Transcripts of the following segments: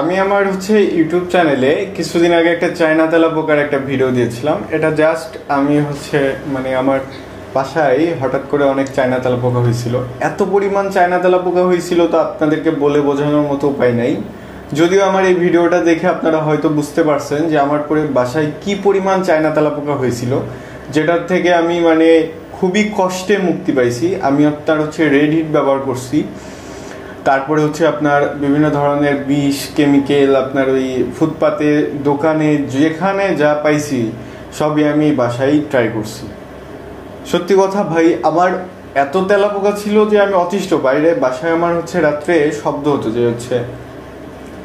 আমি আমার হচ্ছে ইউটিউব চ্যানেলে কিছুদিন আগে একটা চায়না তেলা পোকার একটা ভিডিও দিয়েছিলাম। এটা জাস্ট আমি হচ্ছে মানে আমার বাসায় হঠাৎ করে অনেক চায়না তেলা পোকা হয়েছিল। এত পরিমাণ চায়না তেলা পোকা হয়েছিল তো আপনাদেরকে বলে বোঝানোর মতো উপায় নাই। যদিও আমার এই ভিডিওটা দেখে আপনারা হয়তো বুঝতে পারছেন যে আমার পরে বাসায় কি পরিমাণ চায়না তেলা পোকা হয়েছিল, যেটার থেকে আমি মানে খুবই কষ্টে মুক্তি পাইছি। আমি আপনার হচ্ছে রেড হিট ব্যবহার করছি। তারপরে হচ্ছে আপনার বিভিন্ন ধরনের বিষ কেমিক্যাল আপনার ওই ফুটপাতে, দোকানে, যেখানে যা পাইছি, সবই আমি বাসায় ট্রাই করছি। সত্যি কথা ভাই, আমার এত তেলা পোকা ছিল যে আমি অতিষ্ঠ। বাইরে বাসায় আমার হচ্ছে রাত্রে শব্দ হতো যে হচ্ছে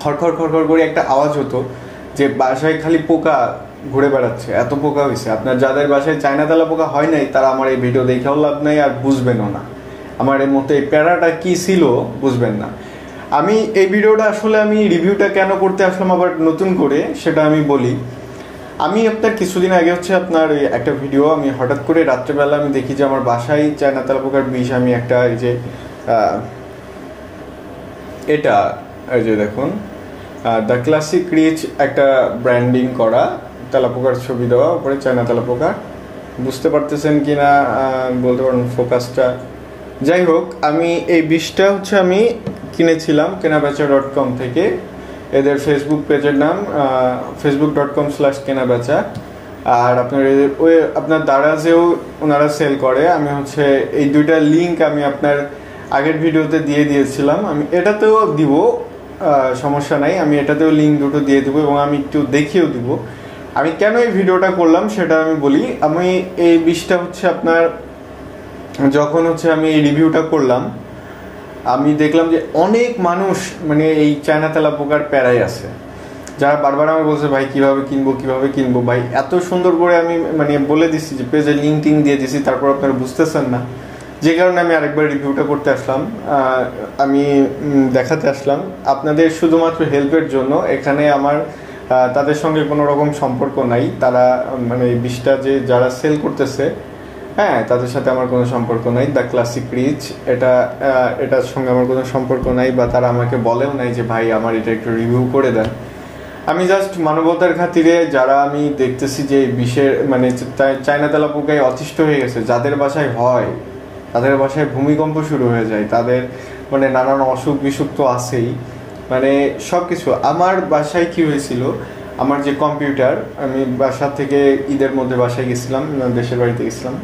খড়খড় খড়খড় করে একটা আওয়াজ হতো যে বাসায় খালি পোকা ঘুরে বেড়াচ্ছে, এত পোকা হয়েছে। আপনার যাদের বাসায় চায়না তেলা পোকা হয় নাই, তারা আমার এই ভিডিও দেখেও লাভ নাই আর বুঝবেনও না। আমার এর মধ্যে এই প্যারাটা কি ছিল, বুঝবেন না। আমি এই ভিডিওটা আসলে আমি রিভিউটা কেন করতে আসলাম আবার নতুন করে, সেটা আমি বলি। আমি আপনার কিছুদিন আগে হচ্ছে আপনার একটা ভিডিও আমি হঠাৎ করে রাত্রেবেলা আমি দেখি যে আমার বাসায় চায়না তেলা পোকার বিষ, আমি একটা এই যে এটা, এই যে দেখুন দ্য ক্লাসিক রিচ একটা ব্র্যান্ডিং করা তেলাপোকার ছবি দেওয়া, উপরে চায়না তেলাপোকা বুঝতে পারতেছেন কি না বলতে পারেন ফোকাসটা যাই হোক, আমি এই বিষটা হচ্ছে আমি কিনেছিলাম কেনাবেচা ডট কম থেকে। এদের ফেসবুক পেজের নাম ফেসবুক ডট কম স্ল্যাশ কেনাবেচা। আর আপনার এদের ওই, আপনার দারাজেও ওনারা সেল করে। আমি হচ্ছে এই দুইটা লিঙ্ক আমি আপনার আগের ভিডিওতে দিয়ে দিয়েছিলাম। আমি এটাতেও দিব সমস্যা নাই। আমি এটাতেও লিঙ্ক দুটো দিয়ে দেবো এবং আমি একটু দেখিয়েও দিব। আমি কেন এই ভিডিওটা করলাম সেটা আমি বলি। আমি এই বিষটা হচ্ছে আপনার যখন হচ্ছে আমি এই রিভিউটা করলাম, আমি দেখলাম যে অনেক মানুষ মানে এই চায়না তেলা পোকার প্যারাই আছে। যারা বারবার আমার বলছে, ভাই, কীভাবে কিনবো কীভাবে কিনবো? ভাই, এত সুন্দর করে আমি মানে বলে দিচ্ছি যে, পেজে লিঙ্ক টিঙ্ক দিয়ে দিছি, তারপর আপনারা বুঝতেছেন না। যে কারণে আমি আরেকবার রিভিউটা করতে আসলাম। আমি দেখাতে আসলাম। আপনাদের শুধুমাত্র হেল্পের জন্য এখানে আমার তাদের সঙ্গে কোনো রকম সম্পর্ক নাই। তারা মানে বিষটা যে যারা সেল করতেছে হ্যাঁ তাদের সাথে আমার কোনো সম্পর্ক নাই। দ্য ক্লাসিক রিচ এটা এটার সঙ্গে আমার কোনো সম্পর্ক নাই বা তারা আমাকে বলেও নাই যে, ভাই, আমার এটা একটু রিভিউ করে দেন। আমি জাস্ট মানবতার খাতিরে যারা আমি দেখতেছি যে বিষের মানে চায়না তেলা পোকায় অতিষ্ঠ হয়ে গেছে, যাদের বাসায় হয়, তাদের বাসায় ভূমিকম্প শুরু হয়ে যায়, তাদের মানে নানান অসুখ বিসুখ তো আছেই। মানে সব কিছু আমার বাসায় কি হয়েছিল, আমার যে কম্পিউটার, আমি বাসা থেকে ঈদের মধ্যে বাসায় গেছিলাম, দেশের বাড়িতে গেছিলাম।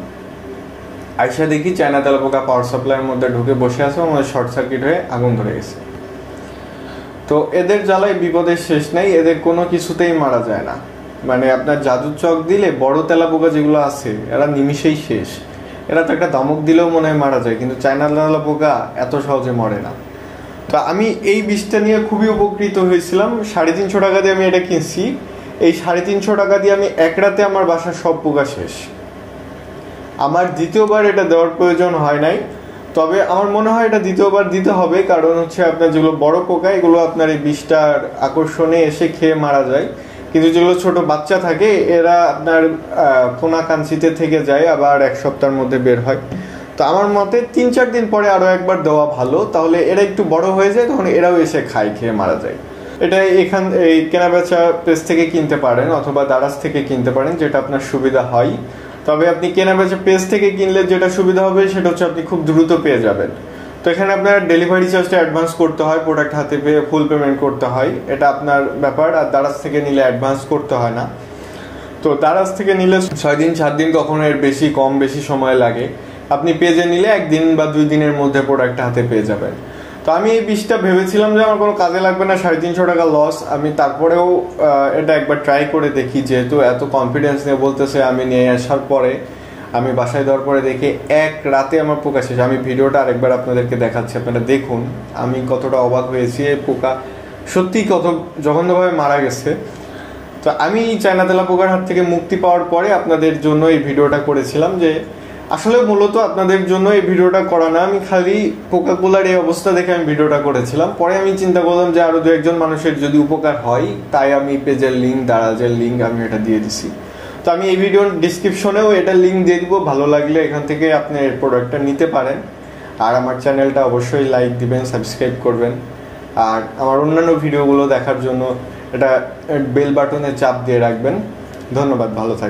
আইসা দেখি চায়না তেলা পোকা পাওয়ার সাপ্লাইয়ের মধ্যে ঢুকে বসে আছে আমাদের শর্ট সার্কিট হয়ে আগুন ধরে গেছে। তো এদের জ্বালায় বিপদের শেষ নাই, এদের কোনো কিছুতেই মারা যায় না। মানে আপনার জাদুর চক দিলে বড় তেলা পোকা যেগুলো আছে, এরা নিমিষেই শেষ। এরা তো একটা ধমক দিলেও মনে হয় মারা যায়, কিন্তু চায়না তেলা পোকা এত সহজে মরে না। তো আমি এই বিষটা নিয়ে খুবই উপকৃত হয়েছিলাম। সাড়ে তিনশো টাকা দিয়ে আমি এটা কিনছি। এই সাড়ে তিনশো টাকা দিয়ে আমি এক রাতে আমার বাসার সব পোকা শেষ। আমার দ্বিতীয়বার এটা দেওয়ার প্রয়োজন হয় নাই। তবে আমার মনে হয় এটা দ্বিতীয়বার দিতে হবে কারণ হচ্ছে আপনার যেগুলো বড় পোকা এগুলো আপনার এই বিষটার আকর্ষণে এসে খেয়ে মারা যায়। কিন্তু যেগুলো ছোট বাচ্চা থাকে এরা আপনার আহ, কোনা কাঞ্চিতে থেকে যায় আবার এক সপ্তাহের মধ্যে বের হয়। তো আমার মতে তিন চার দিন পরে আরও একবার দেওয়া ভালো তাহলে এরা একটু বড় হয়ে যায় তখন এরাও এসে খায় খেয়ে মারা যায়। এটা এখান এই কেনাবেচা প্রেস থেকে কিনতে পারেন অথবা দারাজ থেকে কিনতে পারেন যেটা আপনার সুবিধা হয়। তবে আপনি কেনাবেচা পেজ থেকে কিনলে যেটা সুবিধা হবে সেটা হচ্ছে আপনি খুব দ্রুত পেয়ে যাবেন। তো এখানে আপনার ডেলিভারি চার্জটা অ্যাডভান্স করতে হয় প্রোডাক্ট হাতে পেয়ে ফুল পেমেন্ট করতে হয়। এটা আপনার ব্যাপার, আর দারাজ থেকে নিলে অ্যাডভান্স করতে হয় না। তো দারাজ থেকে নিলে ছয় দিন, সাত দিন কখনো এর বেশি, কম বেশি সময় লাগে। আপনি পেজে নিলে একদিন বা দুই দিনের মধ্যে প্রোডাক্টটা হাতে পেয়ে যাবেন। তো আমি এই বিষটা ভেবেছিলাম যে আমার কোনো কাজে লাগবে না, সাড়ে তিনশো টাকা লস আমি তারপরেও এটা একবার ট্রাই করে দেখি, যেহেতু এত কনফিডেন্স নিয়ে বলতেছে আমি নিয়ে আসার পরে। আমি বাসায় দেওয়ার পরে দেখে এক রাতে আমার পোকা শেষ। আমি ভিডিওটা আরেকবার আপনাদেরকে দেখাচ্ছি, আপনারা দেখুন। আমি কতটা অবাক হয়েছি এই পোকা। সত্যি কত জঘন্যভাবে মারা গেছে। তো আমি চায়না তেলা পোকার হাত থেকে মুক্তি পাওয়ার পরে আপনাদের জন্য এই ভিডিওটা করেছিলাম যে আসলে মূলত আপনাদের জন্য এই ভিডিওটা করা না। আমি খালি কোকা কোলার এই অবস্থা দেখে আমি ভিডিওটা করেছিলাম। পরে আমি চিন্তা করলাম যে আরও দু একজন মানুষের যদি উপকার হয়, তাই আমি পেজের লিঙ্ক দারাজের লিঙ্ক আমি এটা দিয়ে দিছি। তো আমি এই ভিডিওর ডিসক্রিপশনেও এটা লিঙ্ক দিয়ে দিব। ভালো লাগলে এখান থেকে আপনি এর প্রোডাক্টটা নিতে পারেন। আর আমার চ্যানেলটা অবশ্যই লাইক দিবেন সাবস্ক্রাইব করবেন। আর আমার অন্যান্য ভিডিওগুলো দেখার জন্য এটা বেল বাটনে চাপ দিয়ে রাখবেন। ধন্যবাদ, ভালো থাকবেন।